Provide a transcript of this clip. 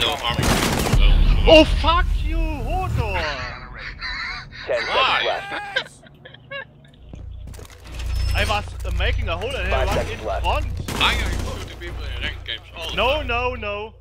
no armor. Oh fuck you, Hodor! Ten Why? seconds left. I was uh, making a hole and I was in left. front. I am shooting people in ranked games all the No, time? no, no.